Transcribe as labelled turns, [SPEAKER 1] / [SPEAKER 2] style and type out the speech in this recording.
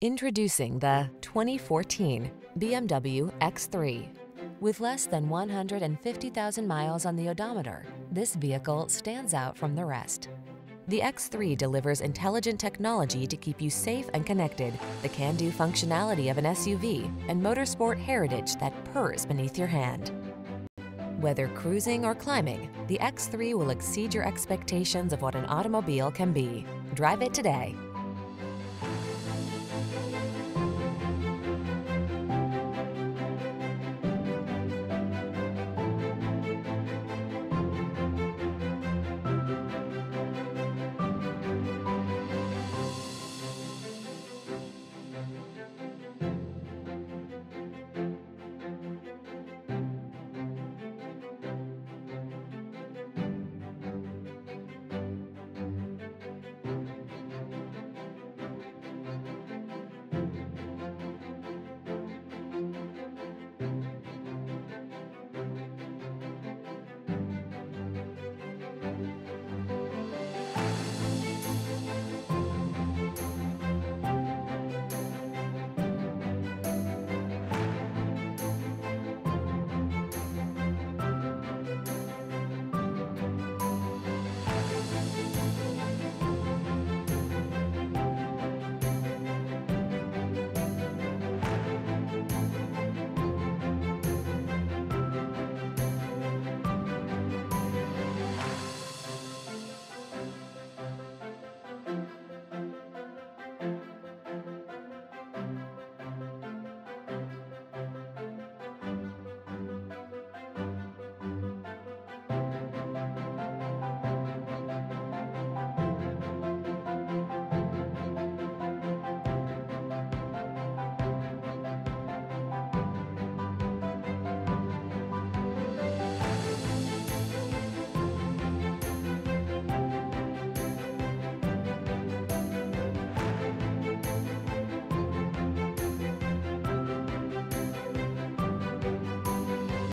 [SPEAKER 1] Introducing the 2014 BMW X3. With less than 150,000 miles on the odometer, this vehicle stands out from the rest. The X3 delivers intelligent technology to keep you safe and connected, the can-do functionality of an SUV, and motorsport heritage that purrs beneath your hand. Whether cruising or climbing, the X3 will exceed your expectations of what an automobile can be. Drive it today.